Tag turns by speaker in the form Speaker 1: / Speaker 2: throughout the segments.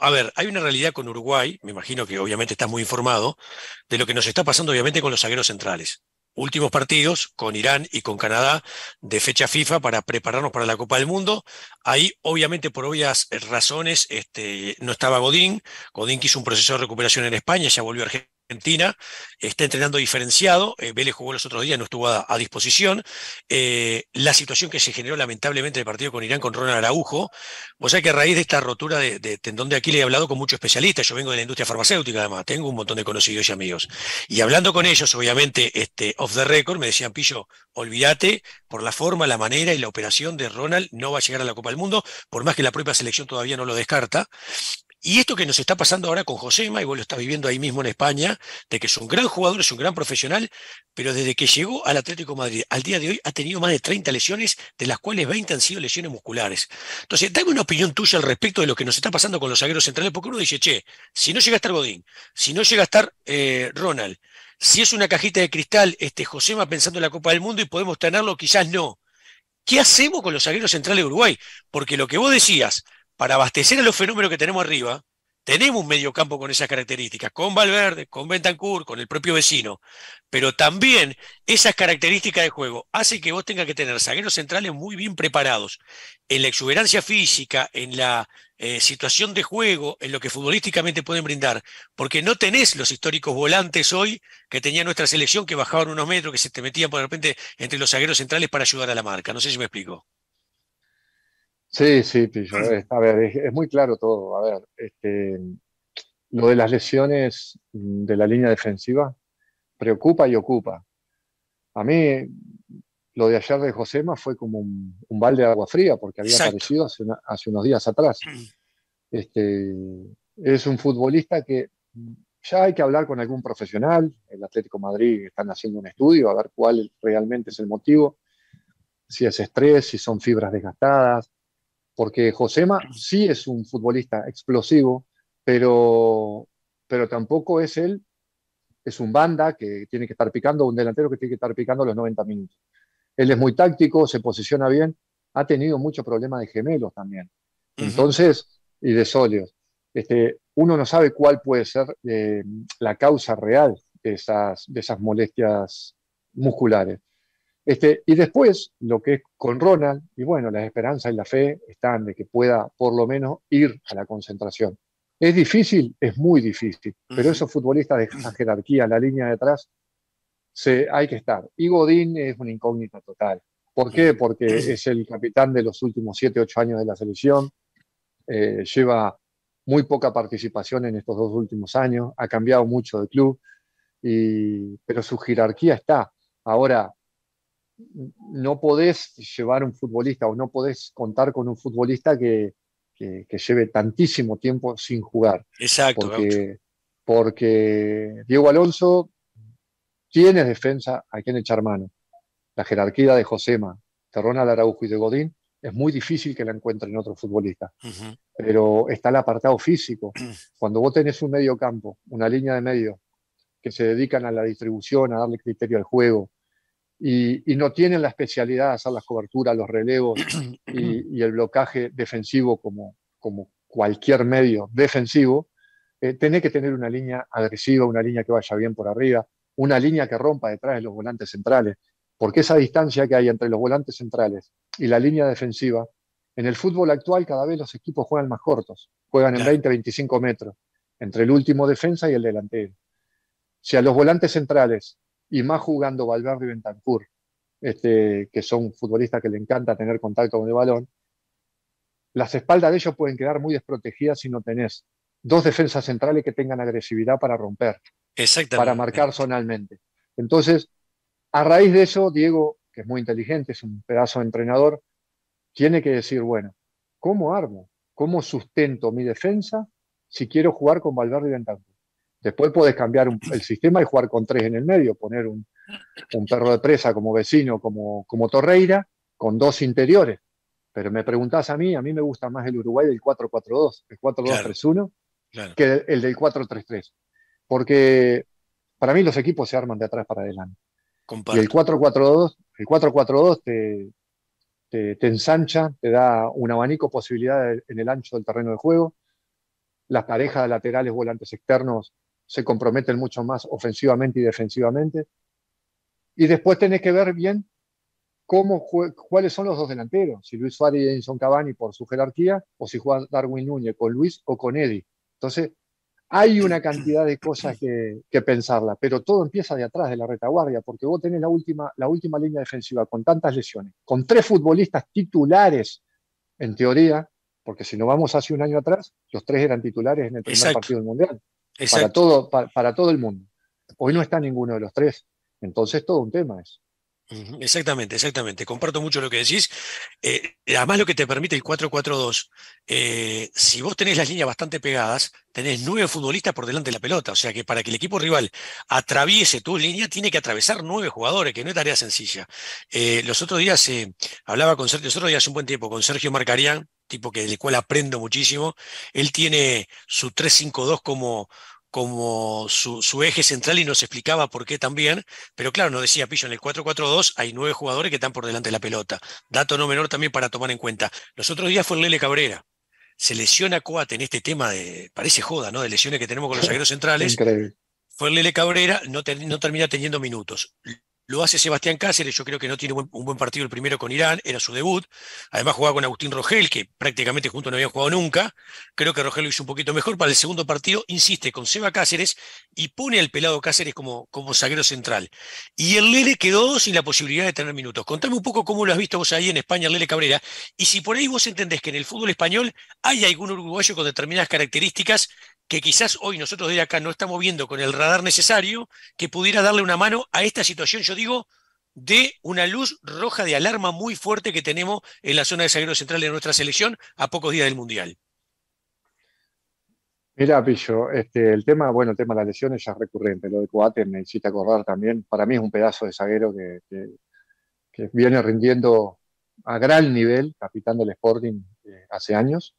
Speaker 1: A ver, hay una realidad con Uruguay, me imagino que obviamente estás muy informado, de lo que nos está pasando obviamente con los zagueros centrales últimos partidos con Irán y con Canadá de fecha FIFA para prepararnos para la Copa del Mundo. Ahí, obviamente, por obvias razones, este, no estaba Godín. Godín quiso un proceso de recuperación en España, ya volvió a Argentina Argentina, está entrenando diferenciado, eh, Vélez jugó los otros días, no estuvo a, disposición. Eh, la situación que se generó lamentablemente en el partido con Irán con Ronald Araujo, o sea que a raíz de esta rotura de, tendón de aquí le he hablado con muchos especialistas, yo vengo de la industria farmacéutica además, tengo un montón de conocidos y amigos. Y hablando con ellos, obviamente, este, off the record, me decían, Pillo, olvídate, por la forma, la manera y la operación de Ronald no va a llegar a la Copa del Mundo, por más que la propia selección todavía no lo descarta. Y esto que nos está pasando ahora con Josema, y vos lo estás viviendo ahí mismo en España, de que es un gran jugador, es un gran profesional, pero desde que llegó al Atlético Madrid al día de hoy ha tenido más de 30 lesiones, de las cuales 20 han sido lesiones musculares. Entonces, dame una opinión tuya al respecto de lo que nos está pasando con los zagueros centrales, porque uno dice, che, si no llega a estar Godín, si no llega a estar eh, Ronald, si es una cajita de cristal, este Josema pensando en la Copa del Mundo y podemos tenerlo, quizás no. ¿Qué hacemos con los zagueros centrales de Uruguay? Porque lo que vos decías, para abastecer a los fenómenos que tenemos arriba, tenemos un mediocampo con esas características, con Valverde, con Bentancur, con el propio vecino, pero también esas características de juego hacen que vos tengas que tener zagueros centrales muy bien preparados en la exuberancia física, en la eh, situación de juego, en lo que futbolísticamente pueden brindar, porque no tenés los históricos volantes hoy que tenía nuestra selección que bajaban unos metros, que se te metían por repente entre los zagueros centrales para ayudar a la marca. No sé si me explico.
Speaker 2: Sí, sí, Pillo. A ver, es, muy claro todo. A ver, este, lo de las lesiones de la línea defensiva preocupa y ocupa. A mí, lo de ayer de Josema fue como un, balde de agua fría, porque había aparecido hace, unos días atrás. Este, es un futbolista que ya hay que hablar con algún profesional. El Atlético Madrid están haciendo un estudio a ver cuál realmente es el motivo. Si es estrés, si son fibras desgastadas, porque Josema sí es un futbolista explosivo, pero, pero tampoco es él, es un banda que tiene que estar picando, un delantero que tiene que estar picando los 90 minutos. Él es muy táctico, se posiciona bien, ha tenido mucho problema de gemelos también. Entonces, y de sóleos. Este, uno no sabe cuál puede ser eh, la causa real de esas, de esas molestias musculares. Este, y después, lo que es con Ronald, y bueno, la esperanza y la fe están de que pueda por lo menos ir a la concentración. ¿Es difícil? Es muy difícil, pero esos futbolistas de esa jerarquía, la línea de atrás, se, hay que estar. Y Godín es una incógnita total. ¿Por qué? Porque es el capitán de los últimos 7, 8 años de la selección, eh, lleva muy poca participación en estos dos últimos años, ha cambiado mucho de club, y, pero su jerarquía está. Ahora, no podés llevar un futbolista o no podés contar con un futbolista que, lleve tantísimo tiempo sin jugar.
Speaker 1: Exacto.
Speaker 2: Porque, porque, Diego Alonso tiene defensa a quien echar mano. La jerarquía de Josema, de Ronald Araujo y de Godín es muy difícil que la encuentren otro futbolista. Pero está el apartado físico. Cuando vos tenés un medio campo, una línea de medio, que se dedican a la distribución, a darle criterio al juego, y, no tienen la especialidad de hacer las coberturas, los relevos y, el blocaje defensivo como, como cualquier medio defensivo, eh, tiene que tener una línea agresiva, una línea que vaya bien por arriba, una línea que rompa detrás de los volantes centrales, porque esa distancia que hay entre los volantes centrales y la línea defensiva, en el fútbol actual cada vez los equipos juegan más cortos, juegan en 20-25 metros, entre el último defensa y el delantero. Si a los volantes centrales y más jugando Valverde y Bentancur, este, que son futbolistas que le encanta tener contacto con el balón, las espaldas de ellos pueden quedar muy desprotegidas si no tenés dos defensas centrales que tengan agresividad para romper, para marcar zonalmente. Entonces, a raíz de eso, Diego, que es muy inteligente, es un pedazo de entrenador, tiene que decir, bueno, ¿cómo armo? ¿Cómo sustento mi defensa si quiero jugar con Valverde y Bentancur? Después puedes cambiar el sistema y jugar con tres en el medio, poner un, perro de presa como vecino, como, como Torreira, con dos interiores. Pero me preguntás a mí, a mí me gusta más el Uruguay del 4-4-2, el 4-2-3-1, que el, del 4-3-3. Porque para mí los equipos se arman de atrás para adelante. Y el 4-4-2, el 4-4-2 te, te, te, ensancha, te da un abanico de posibilidades en el ancho del terreno de juego las parejas de laterales volantes externos se comprometen mucho más ofensivamente y defensivamente. Y después tenés que ver bien cómo cuáles son los dos delanteros, si Luis Suárez y Edison Cavani por su jerarquía, o si juega Darwin Núñez con Luis o con Eddie. Entonces, hay una cantidad de cosas que, que, pensarla, pero todo empieza de atrás de la retaguardia, porque vos tenés la última, la última línea defensiva con tantas lesiones, con tres futbolistas titulares, en teoría, porque si no vamos hace un año atrás, los tres eran titulares en el primer partido del Mundial, para todo, para todo el mundo. Hoy no está ninguno de los tres, entonces todo un tema es.
Speaker 1: Exactamente, exactamente. Comparto mucho lo que decís. Eh, además, lo que te permite el 4-4-2, eh, si vos tenés las líneas bastante pegadas, tenés nueve futbolistas por delante de la pelota. O sea que para que el equipo rival atraviese tu línea, tiene que atravesar nueve jugadores, que no es tarea sencilla. Eh, los otros días hablaba con Sergio, los otros días hace un buen tiempo, con Sergio Marcarián, tipo que del cual aprendo muchísimo. Él tiene su 3-5-2 como como su, eje central y nos explicaba por qué también, pero claro, nos decía Pillo, en el 4-4-2 hay nueve jugadores que están por delante de la pelota. Dato no menor también para tomar en cuenta. Los otros días fue Lele Cabrera. Se lesiona Coate en este tema de, parece joda, ¿no? De lesiones que tenemos con los zagueros centrales. Fue Lele Cabrera, no, no termina teniendo minutos. Lo hace Sebastián Cáceres, yo creo que no tiene un buen, partido el primero con Irán, era su debut. Además jugaba con Agustín Rogel, que prácticamente juntos no habían jugado nunca. Creo que Rogel lo hizo un poquito mejor. Para el segundo partido insiste con Seba Cáceres y pone al pelado Cáceres como, como zaguero central. Y el Lele quedó sin la posibilidad de tener minutos. Contame un poco cómo lo has visto vos ahí en España, Lele Cabrera. Y si por ahí vos entendés que en el fútbol español hay algún uruguayo con determinadas características que quizás hoy nosotros de acá no estamos viendo con el radar necesario, que pudiera darle una mano a esta situación, yo digo, de una luz roja de alarma muy fuerte que tenemos en la zona de zaguero central de nuestra selección a pocos días del Mundial.
Speaker 2: Mira, Pillo, este, el tema, bueno, el tema de las lesiones ya es recurrente. Lo de Coate me hiciste acordar también. Para mí es un pedazo de zaguero que, viene rindiendo a gran nivel, capitán del Sporting eh, hace años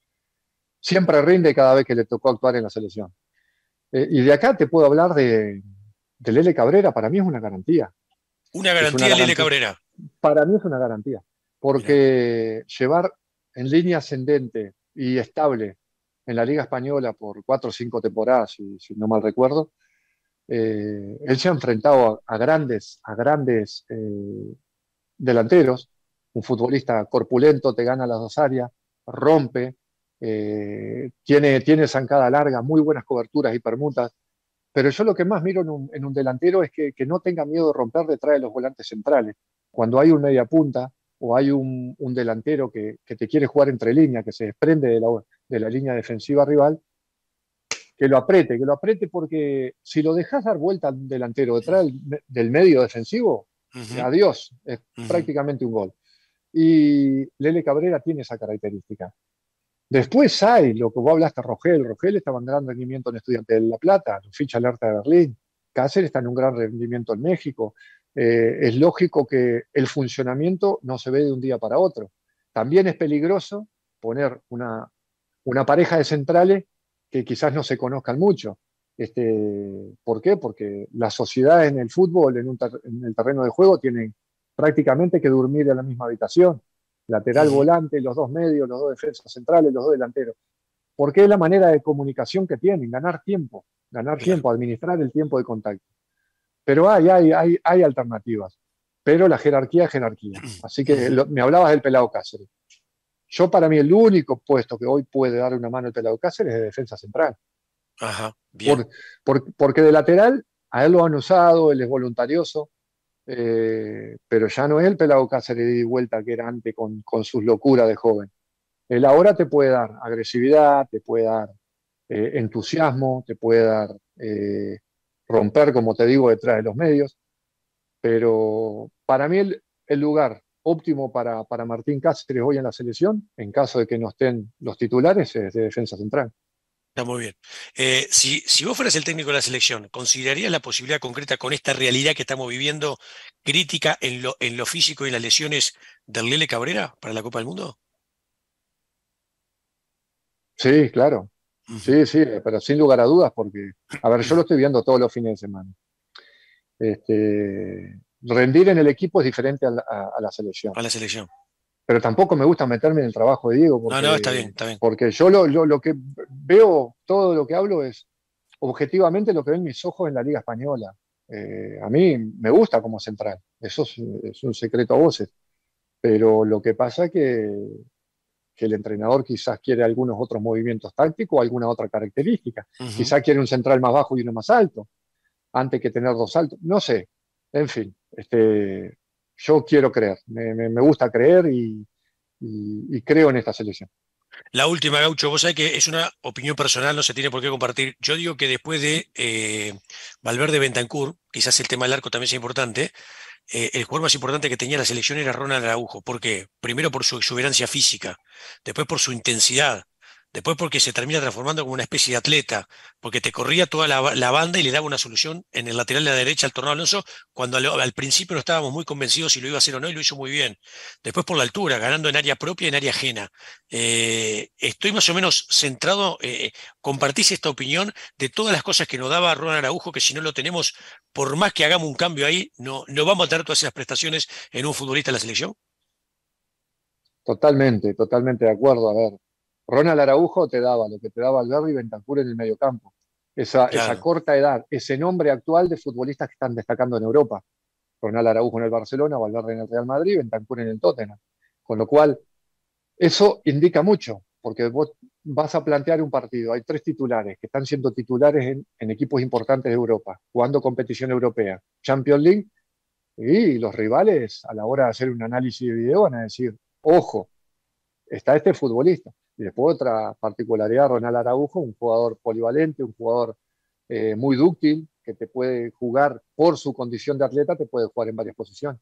Speaker 2: siempre rinde cada vez que le tocó actuar en la selección. Eh, y de acá te puedo hablar de, Lele Cabrera, para mí es una garantía.
Speaker 1: Una garantía, Lele Cabrera.
Speaker 2: Para mí es una garantía, porque llevar en línea ascendente y estable en la Liga Española por cuatro o cinco temporadas, si, no mal recuerdo, eh, él se ha enfrentado a, grandes, a grandes eh, delanteros, un futbolista corpulento, te gana las dos áreas, rompe, eh, tiene, tiene zancada larga, muy buenas coberturas y permutas, pero yo lo que más miro en un, delantero es que, no tenga miedo de romper detrás de los volantes centrales. Cuando hay un media punta o hay un, delantero que, te quiere jugar entre líneas, que se desprende de la, de la línea defensiva rival, que lo apriete, que lo apriete porque si lo dejas dar vuelta al delantero detrás del, medio defensivo, adiós, es prácticamente un gol. Y Lele Cabrera tiene esa característica. Después hay lo que vos hablaste, Rogel. Rogel estaba en gran rendimiento en Estudiante de La Plata, ficha alerta de Berlín. Cáceres está en un gran rendimiento en México. Eh, es lógico que el funcionamiento no se ve de un día para otro. También es peligroso poner una, pareja de centrales que quizás no se conozcan mucho. Este, ¿Por qué? Porque las sociedades en el fútbol, en, en el terreno de juego, tienen prácticamente que dormir en la misma habitación lateral volante, los dos medios, los dos defensas centrales, los dos delanteros. Porque es la manera de comunicación que tienen, ganar tiempo, ganar tiempo, administrar el tiempo de contacto. Pero hay, hay, hay, hay alternativas. Pero la jerarquía es jerarquía. Así que me hablabas del pelado Cáceres. Yo para mí el único puesto que hoy puede dar una mano al pelado Cáceres es de defensa central.
Speaker 1: Ajá, bien.
Speaker 2: porque de lateral a él lo han usado, él es voluntarioso, eh, pero ya no es el pelado Cáceres de vuelta que era antes con, sus locuras de joven. Él ahora te puede dar agresividad, te puede dar eh, entusiasmo, te puede dar eh, romper, como te digo, detrás de los medios. Pero para mí el, lugar óptimo para, para Martín Cáceres hoy en la selección, en caso de que no estén los titulares, es de defensa central.
Speaker 1: Está muy bien. Eh, si, si, vos fueras el técnico de la selección, ¿considerarías la posibilidad concreta con esta realidad que estamos viviendo crítica en lo, en lo físico y las lesiones del Lele Cabrera para la Copa del Mundo?
Speaker 2: Sí, claro. Sí, sí, pero sin lugar a dudas, porque, a ver, yo lo estoy viendo todos los fines de semana. Este, rendir en el equipo es diferente a la, selección.
Speaker 1: A la selección.
Speaker 2: pero tampoco me gusta meterme en el trabajo de Diego.
Speaker 1: Porque, no, no, está bien, está bien.
Speaker 2: Porque yo lo, lo, que veo, todo lo que hablo es objetivamente lo que ven mis ojos en la Liga Española. Eh, a mí me gusta como central, eso es, un secreto a voces, pero lo que pasa es que, que, el entrenador quizás quiere algunos otros movimientos tácticos o alguna otra característica. Quizás quiere un central más bajo y uno más alto, antes que tener dos altos. No sé, en fin, este, yo quiero creer, me, gusta creer y, creo en esta selección.
Speaker 1: La última, Gaucho, vos sabés que es una opinión personal, no se tiene por qué compartir. Yo digo que después de eh, Valverde Bentancur, quizás el tema del arco también es importante, eh, el jugador más importante que tenía la selección era Ronald Araujo. ¿Por qué? Primero por su exuberancia física, después por su intensidad, Después porque se termina transformando como una especie de atleta, porque te corría toda la, banda y le daba una solución en el lateral de la derecha al Tornado Alonso, cuando al, principio no estábamos muy convencidos si lo iba a hacer o no, y lo hizo muy bien. Después por la altura, ganando en área propia y en área ajena. Eh, estoy más o menos centrado, eh, compartís esta opinión de todas las cosas que nos daba Ronald Araujo, que si no lo tenemos, por más que hagamos un cambio ahí, no, no vamos a tener todas esas prestaciones en un futbolista de la selección.
Speaker 2: Totalmente, totalmente de acuerdo. A ver, Ronald Araujo te daba lo que te daba Alberto y Bentancur en el mediocampo. Esa, esa corta edad, ese nombre actual de futbolistas que están destacando en Europa. Ronald Araujo en el Barcelona, Valverde en el Real Madrid, Bentancur en el Tottenham. Con lo cual, eso indica mucho, porque vos vas a plantear un partido. Hay tres titulares que están siendo titulares en, en equipos importantes de Europa, jugando competición europea, Champions League, y los rivales a la hora de hacer un análisis de video van a decir, ojo, está este futbolista. Y después otra particularidad, Ronald Araujo, un jugador polivalente, un jugador eh, muy dúctil, que te puede jugar por su condición de atleta, te puede jugar en varias posiciones.